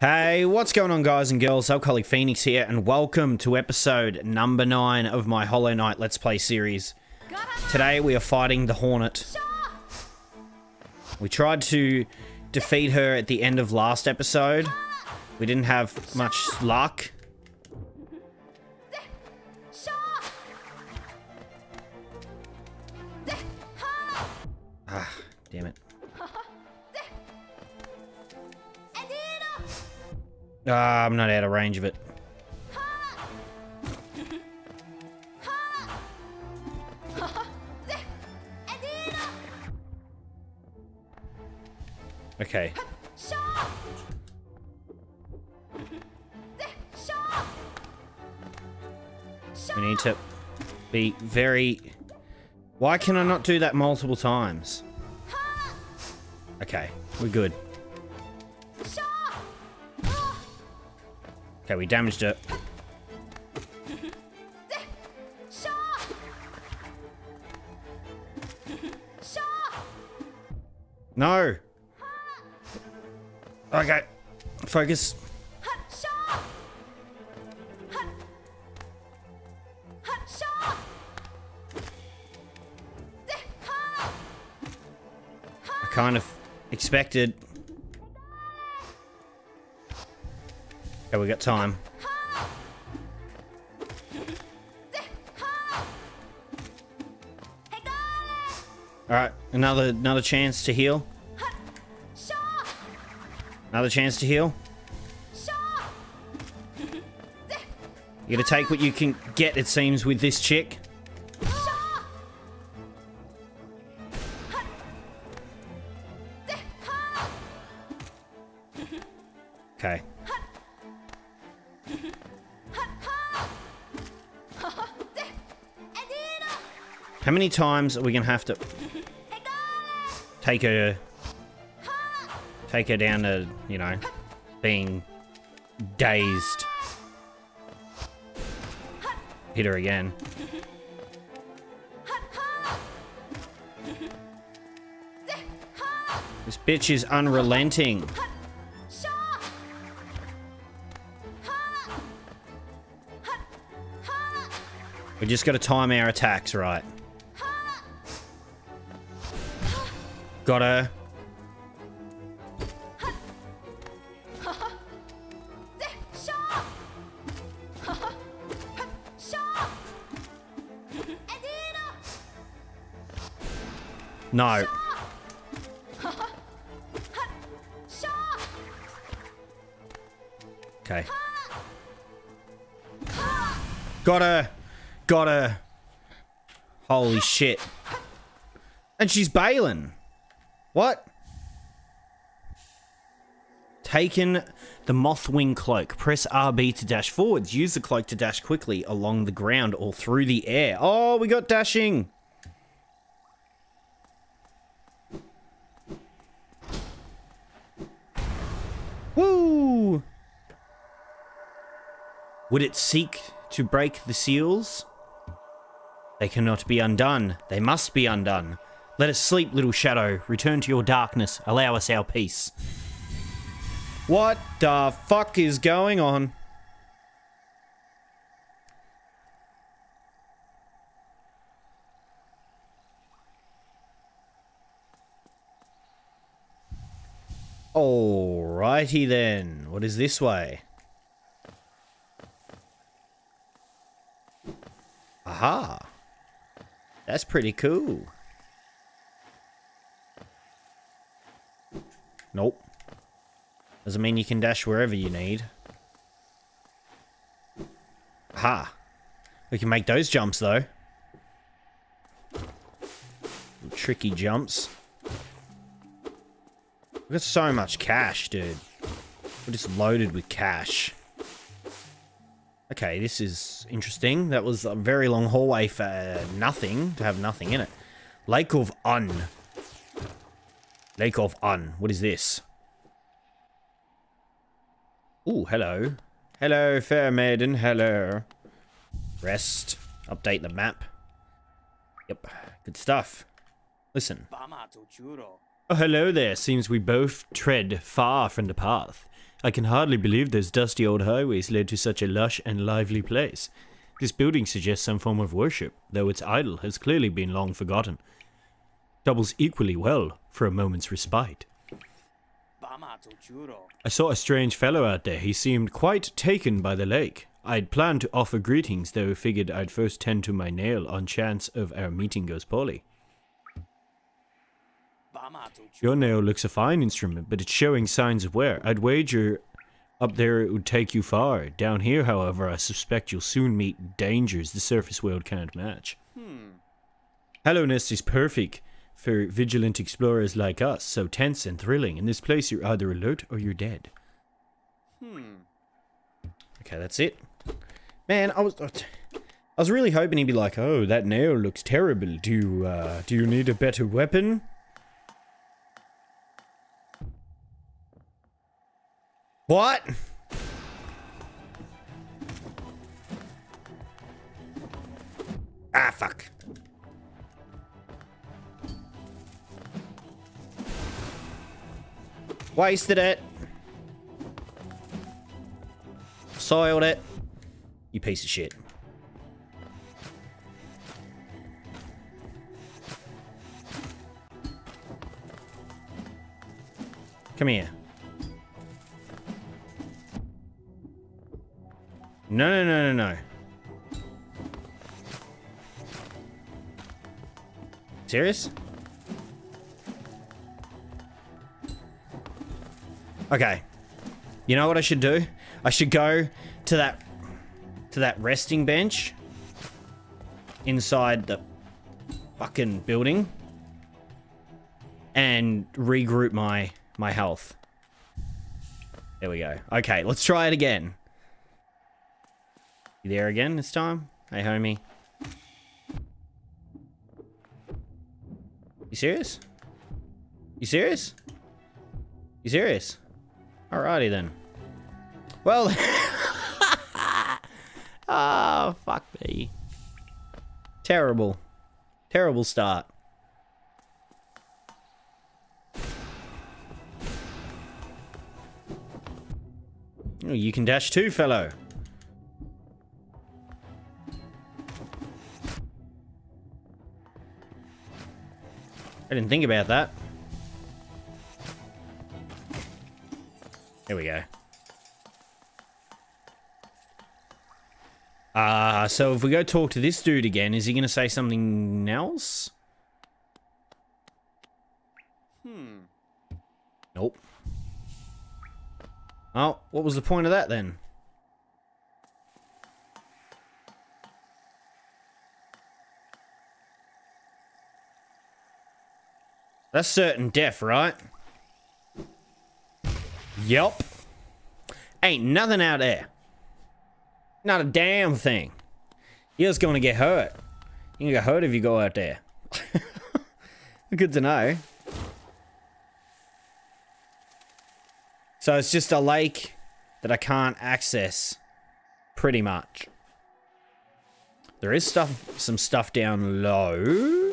Hey, what's going on, guys and girls? Alcoholic Phoenix here, and welcome to episode number nine of my Hollow Knight Let's Play series. Today we are fighting the Hornet. We tried to defeat her at the end of last episode. We didn't have much luck. Ah, damn it. Ah, I'm not out of range of it. Okay. We need to be very... Why can I not do that multiple times? Okay, we're good. Okay, we damaged it. No! Okay, focus. I kind of expected Okay, we got time. Alright, another another chance to heal. Another chance to heal. You gotta take what you can get, it seems, with this chick. How many times are we gonna have to take her take her down to, you know, being dazed? Hit her again. This bitch is unrelenting. We just gotta time our attacks right. Got her. No. Okay. Got her. Got her. Holy shit. And she's bailing. What? Taken the Mothwing Cloak. Press RB to dash forwards. Use the cloak to dash quickly along the ground or through the air. Oh, we got dashing. Woo! Would it seek to break the seals? They cannot be undone. They must be undone. Let us sleep, little shadow. Return to your darkness. Allow us our peace. What the fuck is going on? Alrighty then. What is this way? Aha. That's pretty cool. Nope. Doesn't mean you can dash wherever you need. Aha. We can make those jumps, though. Tricky jumps. We've got so much cash, dude. We're just loaded with cash. Okay, this is interesting. That was a very long hallway for uh, nothing, to have nothing in it. Lake of Unn. Lake of Unn. What is this? Ooh, hello. Hello, fair maiden. Hello. Rest. Update the map. Yep. Good stuff. Listen. Oh, hello there. Seems we both tread far from the path. I can hardly believe those dusty old highways led to such a lush and lively place. This building suggests some form of worship, though its idol has clearly been long forgotten. Doubles equally well for a moment's respite. I saw a strange fellow out there. He seemed quite taken by the lake. I'd planned to offer greetings, though figured I'd first tend to my nail on chance of our meeting goes poorly. Your nail looks a fine instrument, but it's showing signs of wear. I'd wager up there it would take you far. Down here, however, I suspect you'll soon meet dangers the surface world can't match. Hmm. Hallownest is perfect for vigilant explorers like us, so tense and thrilling. In this place, you're either alert or you're dead. Hmm. Okay, that's it. Man, I was... I was really hoping he'd be like, oh, that nail looks terrible. Do you, uh, do you need a better weapon? What? Ah, fuck. Wasted it. Soiled it. You piece of shit. Come here. No, no, no, no, no. Serious? Okay. You know what I should do? I should go to that to that resting bench inside the fucking building and regroup my my health. There we go. Okay, let's try it again. You there again this time? Hey, homie. You serious? You serious? You serious? Alrighty then. Well, ah, oh, fuck me. Terrible. Terrible start. Oh, you can dash too, fellow. I didn't think about that. Here we go. Uh, so if we go talk to this dude again, is he going to say something else? Hmm. Nope. Oh, what was the point of that then? That's certain death, right? Yup. Ain't nothing out there. Not a damn thing. You're just gonna get hurt. You can get hurt if you go out there. Good to know. So it's just a lake that I can't access. Pretty much. There is stuff, some stuff down low.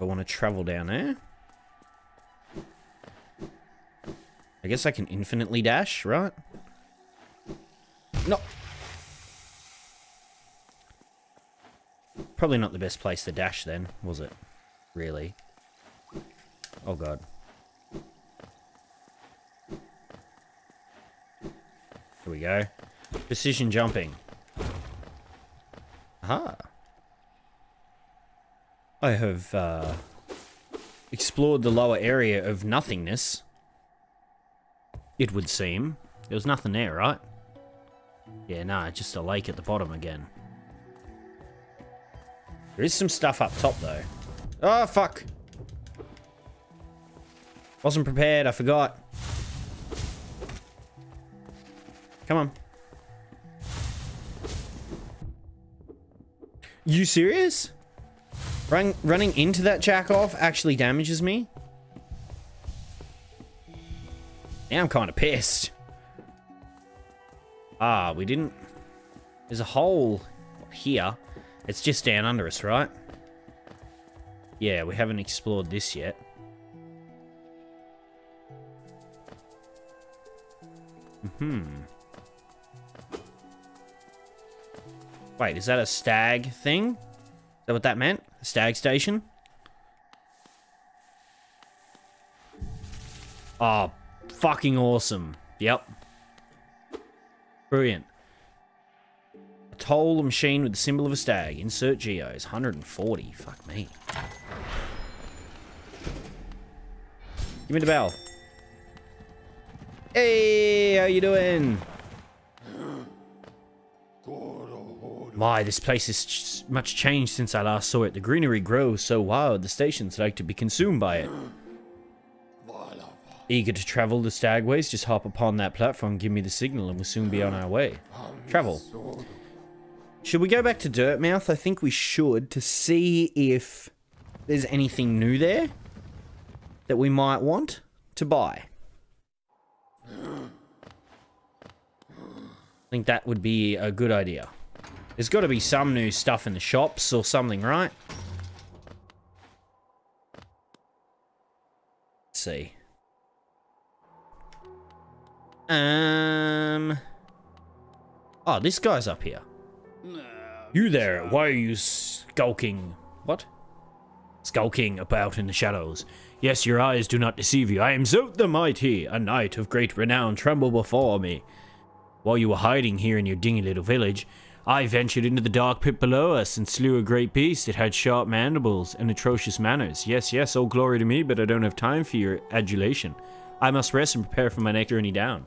I want to travel down there. I guess I can infinitely dash, right? No. Probably not the best place to dash then, was it? Really? Oh god. Here we go. Precision jumping. Aha. I have uh, explored the lower area of nothingness. It would seem. There was nothing there, right? Yeah, nah, just a lake at the bottom again. There is some stuff up top, though. Oh, fuck. Wasn't prepared, I forgot. Come on. You serious? Run, running into that jack off actually damages me? Now I'm kind of pissed. Ah, we didn't... There's a hole here. It's just down under us, right? Yeah, we haven't explored this yet. Hmm. Wait, is that a stag thing? Is that what that meant? A stag station? Oh, fucking awesome. Yep. Brilliant. A toll machine with the symbol of a stag. Insert geos. 140. Fuck me. Give me the bell. Hey, how you doing? My, this place is ch much changed since I last saw it. The greenery grows so wild, the stations like to be consumed by it. Eager to travel the stagways, just hop upon that platform, give me the signal, and we'll soon be on our way. Travel. Should we go back to Dirtmouth? I think we should, to see if there's anything new there that we might want to buy. I think that would be a good idea. There's got to be some new stuff in the shops or something, right? Let's see. Um. Oh, this guy's up here. You there, why are you skulking? What? Skulking about in the shadows. Yes, your eyes do not deceive you. I am Zote the Mighty, a knight of great renown. Tremble before me. While you were hiding here in your dingy little village, I ventured into the dark pit below us and slew a great beast. It had sharp mandibles and atrocious manners. Yes, yes, all glory to me, but I don't have time for your adulation. I must rest and prepare for my next journey down.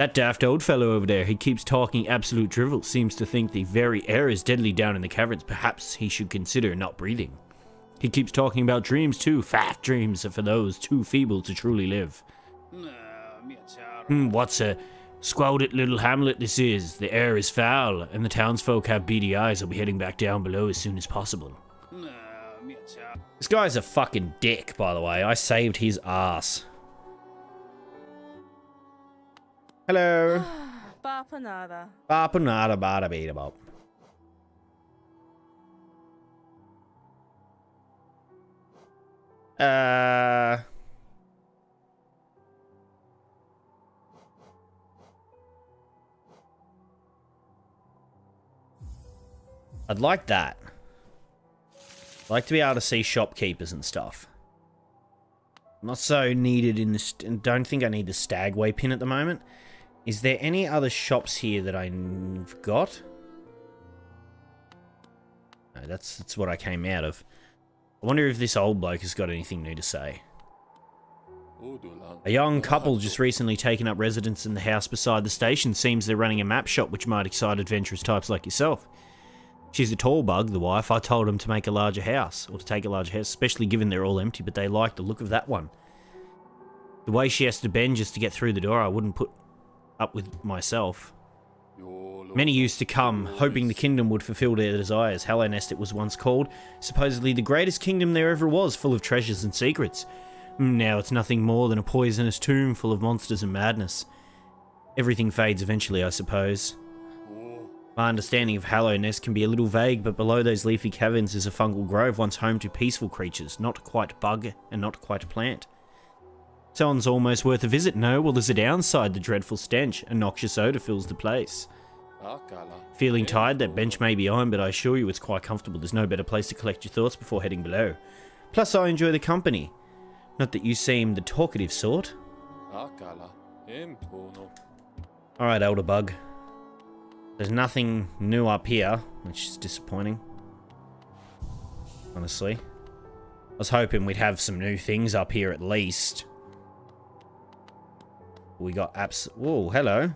That daft old fellow over there, he keeps talking absolute drivel, seems to think the very air is deadly down in the caverns. Perhaps he should consider not breathing. He keeps talking about dreams too. Fat dreams are for those too feeble to truly live. Hmm, what's a squalid little hamlet this is? The air is foul, and the townsfolk have beady eyes. I'll be heading back down below as soon as possible. This guy's a fucking dick, by the way. I saved his ass. Hello. Bapanada. Bapanada bada bada bop. Uh. I'd like that. I'd like to be able to see shopkeepers and stuff. Not so needed in this. Don't think I need the Stagway pin at the moment. Is there any other shops here that I've got? No, that's that's what I came out of. I wonder if this old bloke has got anything new to say. A young couple just recently taken up residence in the house beside the station. Seems they're running a map shop which might excite adventurous types like yourself. She's a tall bug, the wife. I told them to make a larger house, or to take a larger house, especially given they're all empty, but they like the look of that one. The way she has to bend just to get through the door, I wouldn't put up with myself. Many used to come, hoping the kingdom would fulfill their desires. Hallownest it was once called, supposedly the greatest kingdom there ever was, full of treasures and secrets. Mm, now it's nothing more than a poisonous tomb full of monsters and madness. Everything fades eventually, I suppose. My understanding of Hallownest can be a little vague, but below those leafy caverns is a fungal grove once home to peaceful creatures, not quite bug and not quite plant. Sounds almost worth a visit, no? Well, there's a downside, the dreadful stench. A noxious odour fills the place. Feeling tired, that bench may be on, but I assure you it's quite comfortable. There's no better place to collect your thoughts before heading below. Plus, I enjoy the company. Not that you seem the talkative sort. Alright, Elder Bug. There's nothing new up here, which is disappointing. Honestly. I was hoping we'd have some new things up here at least. We got apps. Whoa, hello.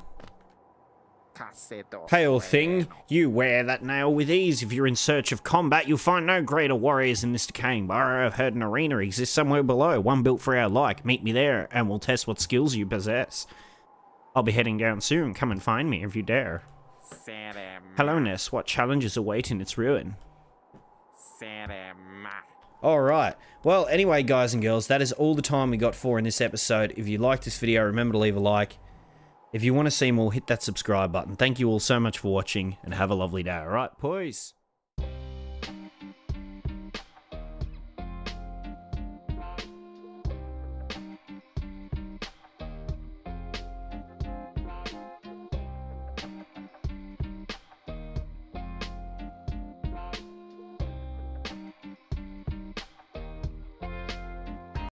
Hail thing, you wear that nail with ease. If you're in search of combat, you'll find no greater warriors in this decaying bar. I've heard an arena exists somewhere below, one built for our like. Meet me there, and we'll test what skills you possess. I'll be heading down soon. Come and find me if you dare. Hallownest. What challenges await in its ruin? Alright. Well, anyway, guys and girls, that is all the time we got for in this episode. If you liked this video, remember to leave a like. If you want to see more, hit that subscribe button. Thank you all so much for watching, and have a lovely day. Alright, peace.